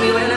we would